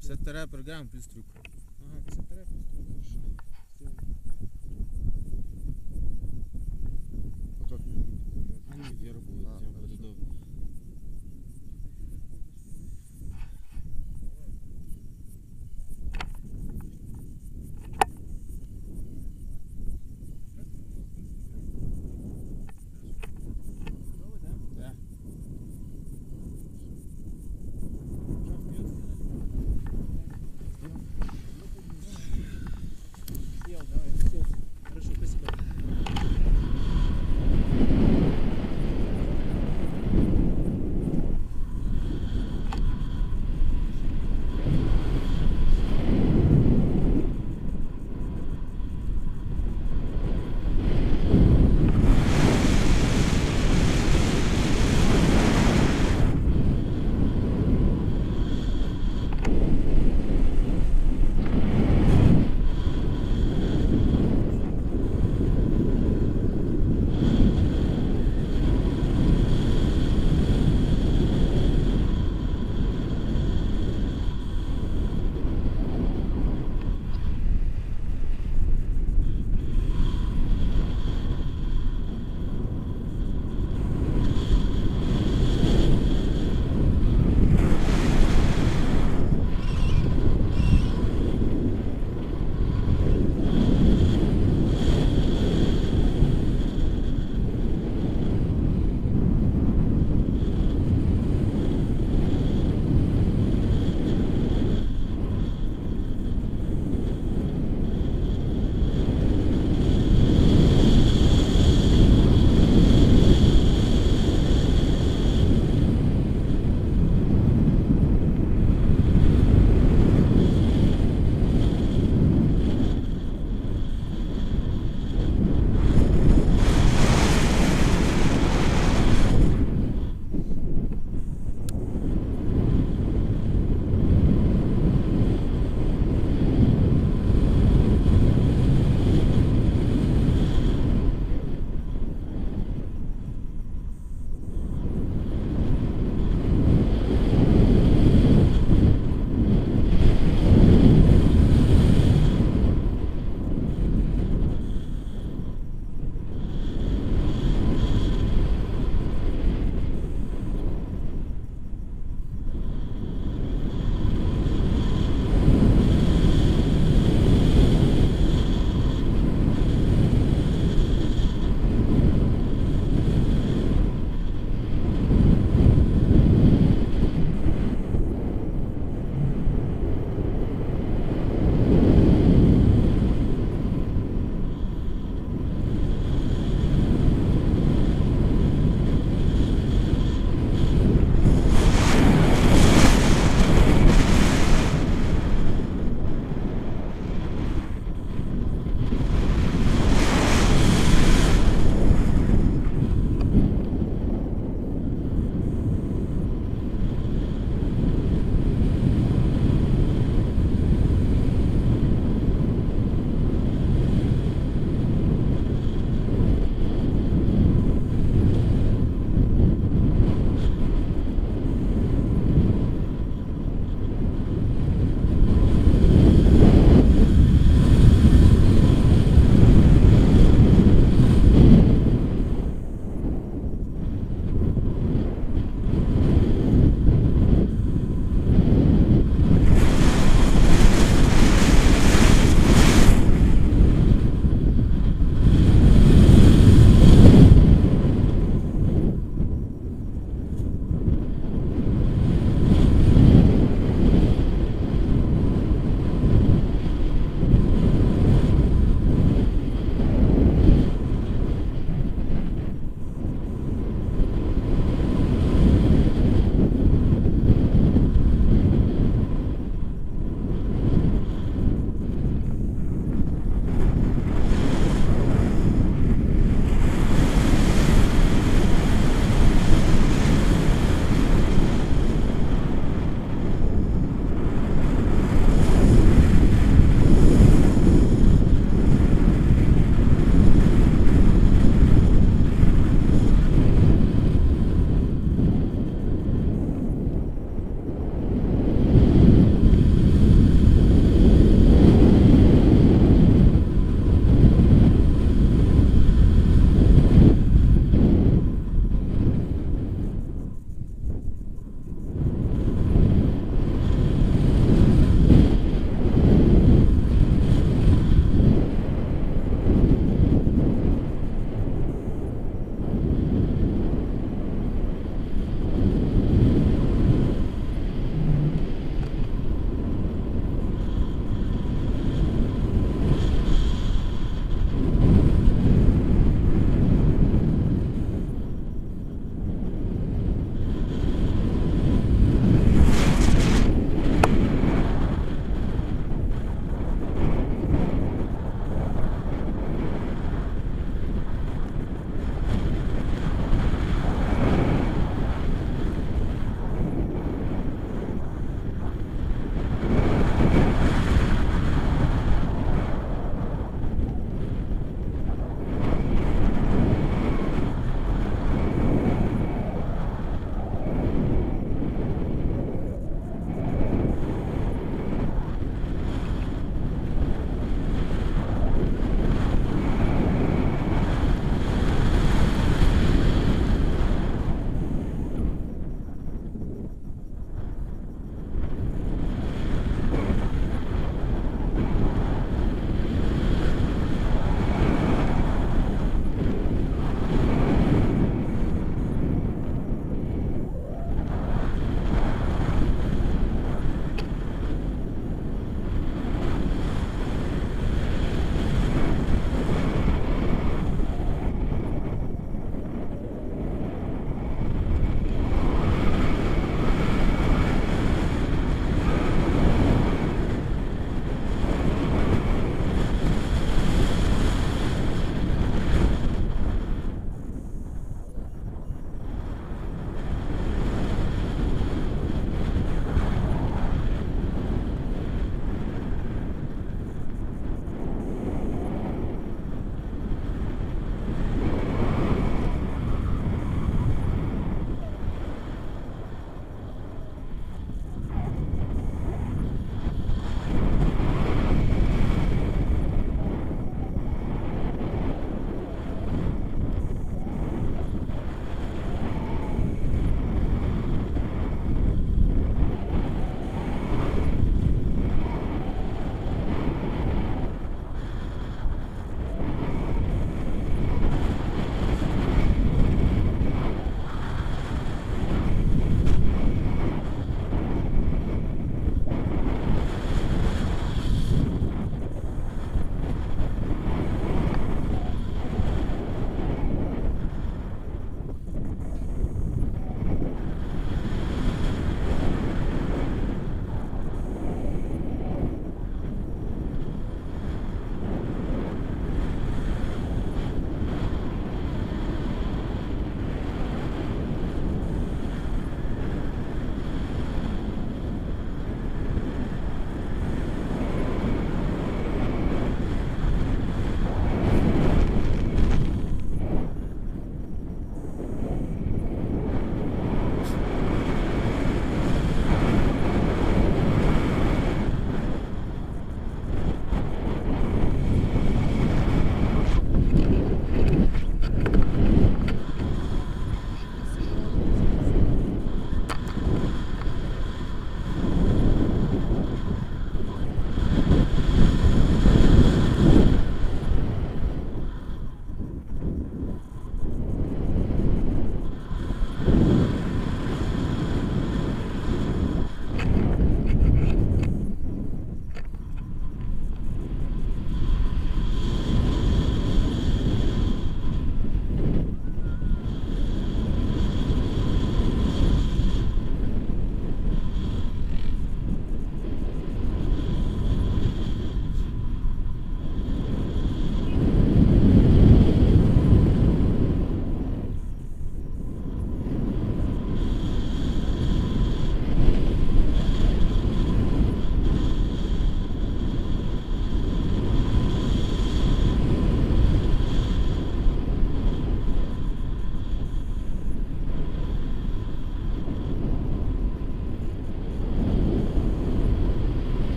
50 тире per плюс трюк. Ага, 50 плюс трюк. А ні, я А, Thank